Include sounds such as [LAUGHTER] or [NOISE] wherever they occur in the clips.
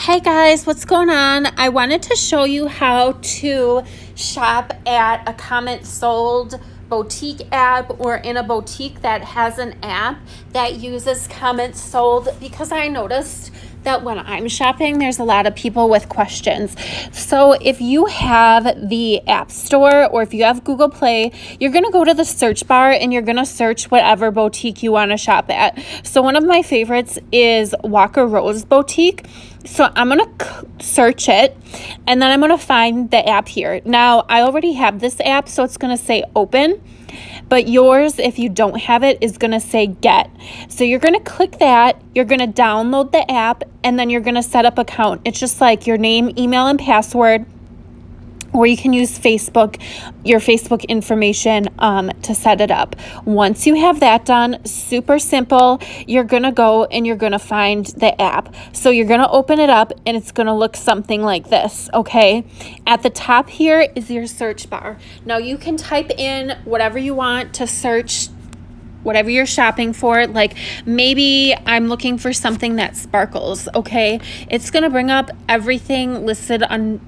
Hey guys, what's going on? I wanted to show you how to shop at a comment sold boutique app or in a boutique that has an app that uses comments sold because I noticed that when I'm shopping, there's a lot of people with questions. So if you have the App Store or if you have Google Play, you're going to go to the search bar and you're going to search whatever boutique you want to shop at. So one of my favorites is Walker Rose Boutique. So I'm going to search it and then I'm going to find the app here. Now, I already have this app, so it's going to say open. But yours, if you don't have it, is going to say get. So you're going to click that, you're going to download the app, and then you're going to set up account. It's just like your name, email, and password or you can use Facebook, your Facebook information um, to set it up. Once you have that done, super simple, you're gonna go and you're gonna find the app. So you're gonna open it up and it's gonna look something like this, okay? At the top here is your search bar. Now you can type in whatever you want to search whatever you're shopping for. Like maybe I'm looking for something that sparkles, okay? It's gonna bring up everything listed on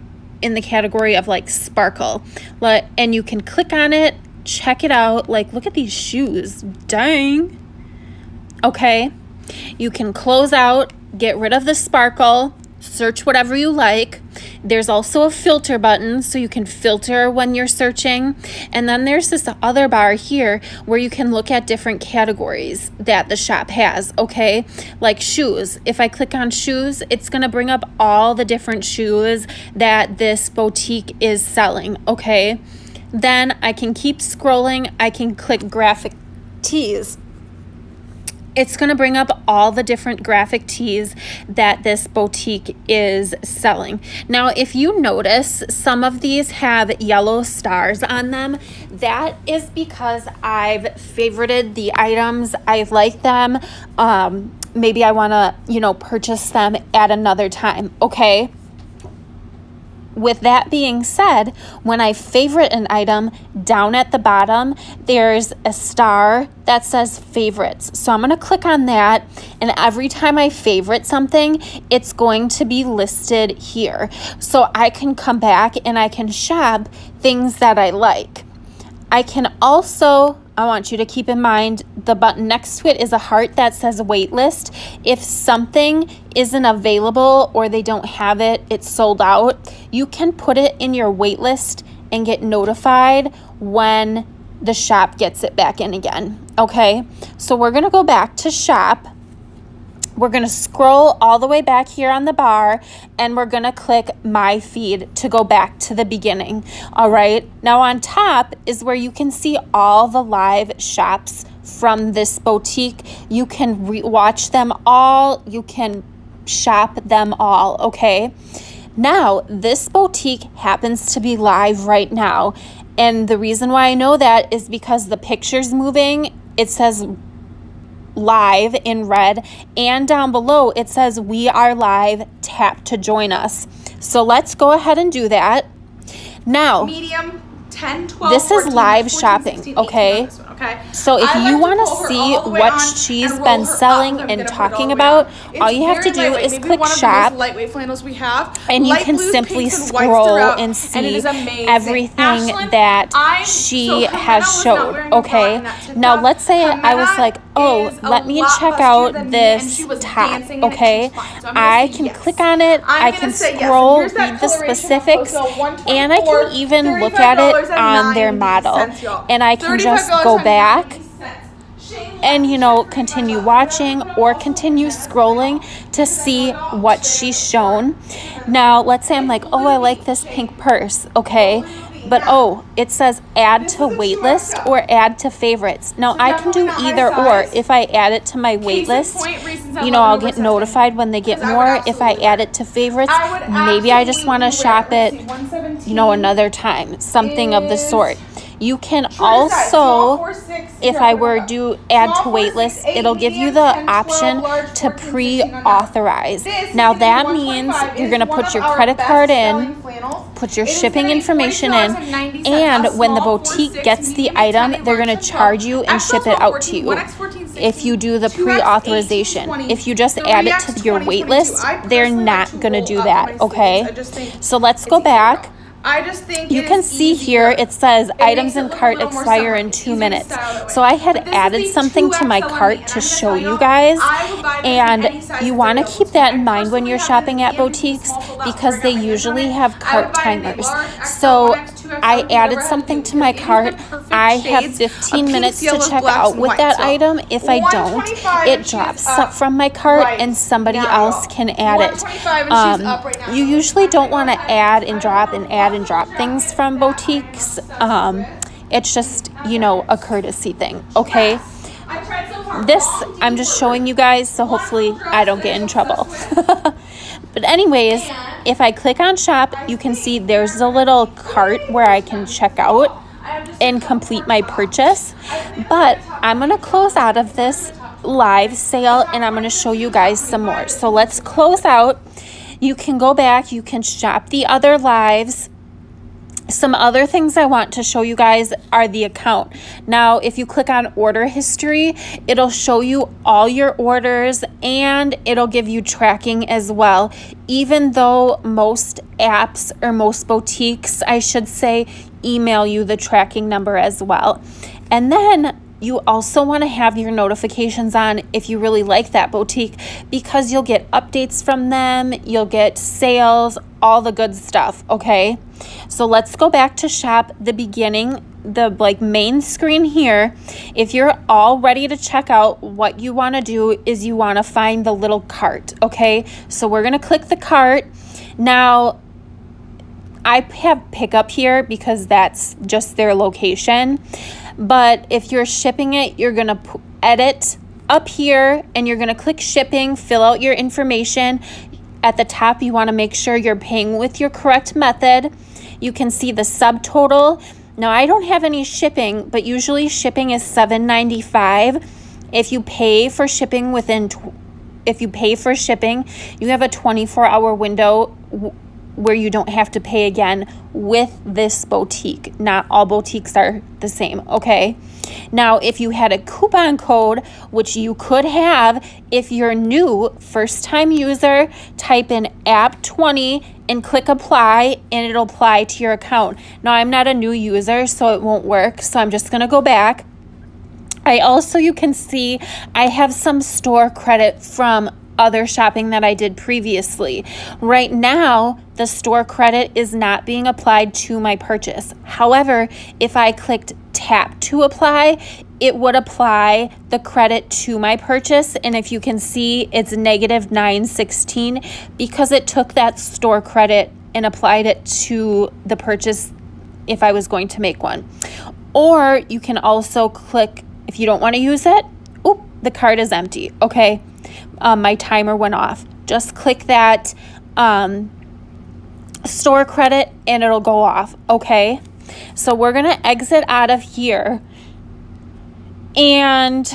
in the category of like sparkle. And you can click on it, check it out. Like, look at these shoes. Dang. Okay. You can close out, get rid of the sparkle, search whatever you like. There's also a filter button so you can filter when you're searching. And then there's this other bar here where you can look at different categories that the shop has, okay? Like shoes. If I click on shoes, it's going to bring up all the different shoes that this boutique is selling, okay? Then I can keep scrolling. I can click graphic tees it's going to bring up all the different graphic tees that this boutique is selling. Now, if you notice, some of these have yellow stars on them. That is because I've favorited the items. I've liked them. Um, maybe I want to, you know, purchase them at another time. Okay with that being said, when I favorite an item, down at the bottom, there's a star that says favorites. So I'm going to click on that, and every time I favorite something, it's going to be listed here. So I can come back and I can shop things that I like. I can also I want you to keep in mind the button next to it is a heart that says waitlist. If something isn't available or they don't have it, it's sold out, you can put it in your waitlist and get notified when the shop gets it back in again. Okay, so we're gonna go back to shop we're going to scroll all the way back here on the bar and we're going to click my feed to go back to the beginning. All right. Now on top is where you can see all the live shops from this boutique. You can re- watch them all. You can shop them all. Okay. Now, this boutique happens to be live right now. And the reason why I know that is because the picture's moving. It says live in red. And down below it says we are live tap to join us. So let's go ahead and do that. Now medium 10 12 this 14, is live 14, shopping 16, okay Okay. So if I you want to see what she's been selling and talking about, all you have to do is click shop. lightweight flannels we have. And you can simply scroll and see everything Ashlyn, that I, she so has showed. Okay. Now let's say I was like, oh, let me check out this top. Okay. I can click on it. I'm can scroll, read the specifics, and I can even look at it on their model. And I can just go back and you know continue watching or continue scrolling to see what she's shown. Now let's say i'm like oh i like this pink purse okay? But oh it says add to waitlist or add to favorites. Now i can do either or. If i add it to my waitlist you know i'll get notified when they get more. If i add it to favorites maybe i just want to shop it you know another time something of the sort you can also, if I were to do add to waitlist, it'll give you the option to pre-authorize. Now that means you're going to put your credit card in, put your shipping information in, and when the boutique gets the item, they're going to charge you and ship it out to you. if you do the pre-authorization. If you just add it to your waitlist, they're not going to do that, okay? So let's go back. I just think you can see here it says it items in cart expire in two minutes. So I had added something to my cart to show you guys, and you want to keep that in mind when you're shopping at boutiques because they usually have cart timers. So I added something to my cart. I have 15 minutes to check out with that item. If I don't, it drops from my cart and somebody else can add it. Um, you usually don't want to add and drop and add and drop things from boutiques. Um, it's just, you know, a courtesy thing, okay? This, I'm just showing you guys, so hopefully I don't get in trouble. [LAUGHS] but anyways, if I click on shop, you can see there's a little cart where I can check out and complete my purchase. But I'm going to close out of this live sale and I'm going to show you guys some more. So let's close out. You can go back, you can shop the other lives some other things I want to show you guys are the account. Now, if you click on order history, it'll show you all your orders and it'll give you tracking as well. Even though most apps or most boutiques, I should say, email you the tracking number as well. And then you also want to have your notifications on if you really like that boutique because you'll get updates from them, you'll get sales, all the good stuff, okay? So let's go back to shop the beginning, the like main screen here. If you're all ready to check out, what you want to do is you want to find the little cart, okay? So we're going to click the cart. Now, I have pickup here because that's just their location. But if you're shipping it, you're going to edit up here and you're going to click shipping, fill out your information. At the top, you want to make sure you're paying with your correct method. You can see the subtotal. Now, I don't have any shipping, but usually shipping is $7.95. If you pay for shipping within, if you pay for shipping, you have a 24 hour window where you don't have to pay again with this boutique. Not all boutiques are the same, okay? Now, if you had a coupon code, which you could have if you're new, first time user, type in app20 and click apply and it'll apply to your account. Now, I'm not a new user, so it won't work. So I'm just to go back. I also, you can see I have some store credit from other shopping that I did previously. Right now, the store credit is not being applied to my purchase. However, if I clicked tap to apply, it would apply the credit to my purchase. And if you can see, it's negative 916 because it took that store credit and applied it to the purchase if I was going to make one. Or you can also click, if you don't want to use it, oop, the card is empty. Okay um, my timer went off. Just click that um, store credit and it'll go off, okay? So we're to exit out of here. And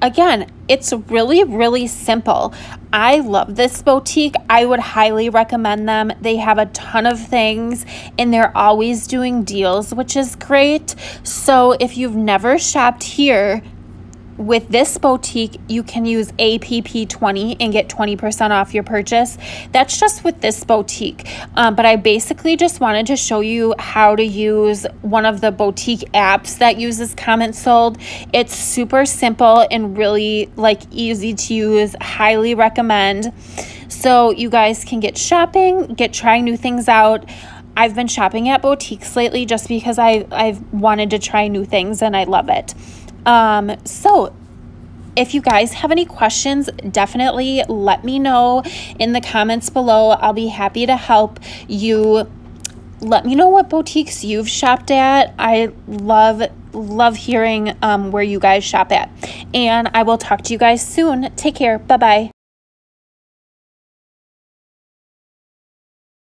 again, it's really, really simple. I love this boutique. I would highly recommend them. They have a ton of things and they're always doing deals, which is great. So if you've never shopped here, with this boutique, you can use APP20 and get 20% off your purchase. That's just with this boutique. Um, but I basically just wanted to show you how to use one of the boutique apps that uses comments sold. It's super simple and really like easy to use. Highly recommend. So you guys can get shopping, get trying new things out. I've been shopping at boutiques lately just because I, I've wanted to try new things and I love it. Um, so if you guys have any questions, definitely let me know in the comments below. I'll be happy to help you. Let me know what boutiques you've shopped at. I love love hearing um, where you guys shop at. And I will talk to you guys soon. Take care. Bye bye.